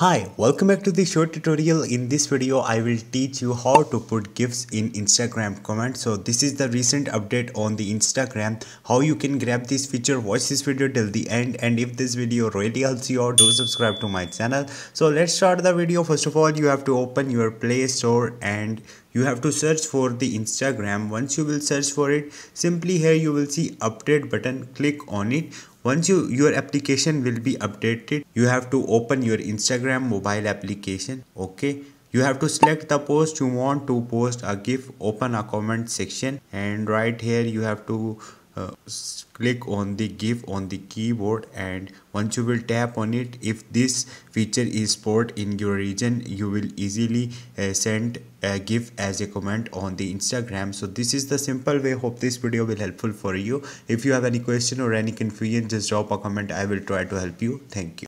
Hi, welcome back to the short tutorial. In this video, I will teach you how to put GIFs in Instagram comments. So this is the recent update on the Instagram, how you can grab this feature. Watch this video till the end. And if this video really helps you out, do subscribe to my channel. So let's start the video. First of all, you have to open your Play Store and you have to search for the Instagram. Once you will search for it, simply here you will see update button. Click on it once you your application will be updated you have to open your instagram mobile application okay you have to select the post you want to post a gif open a comment section and right here you have to uh, click on the gif on the keyboard and once you will tap on it if this feature is sport in your region you will easily uh, send a gif as a comment on the instagram. So this is the simple way. Hope this video will helpful for you. If you have any question or any confusion just drop a comment. I will try to help you. Thank you